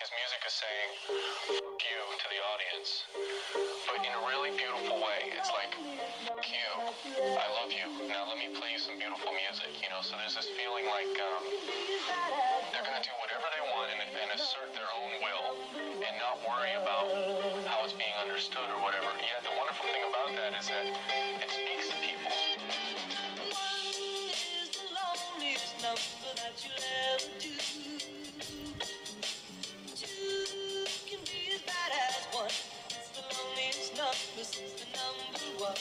his music is saying "fuck you" to the audience, but in a really beautiful way. It's like "fuck you, I love you. Now let me play you some beautiful music." You know, so there's this feeling like um, they're gonna do whatever they want and, and assert their own will, and not worry about how it's being understood or whatever. Yet the wonderful thing about that is that one.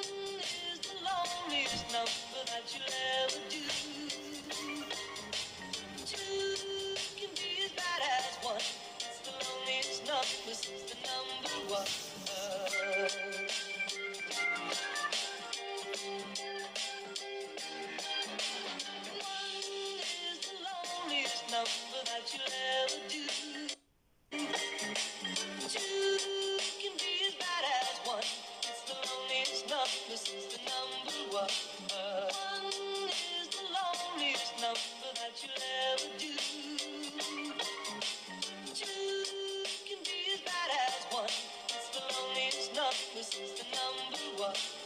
Is the loneliest number that you'll ever do. Two can be as bad as one. It's the loneliest number the number. One number since the number one. One is the loneliest number that you'll ever do. Two can be as bad as one. It's the loneliest number since the number one.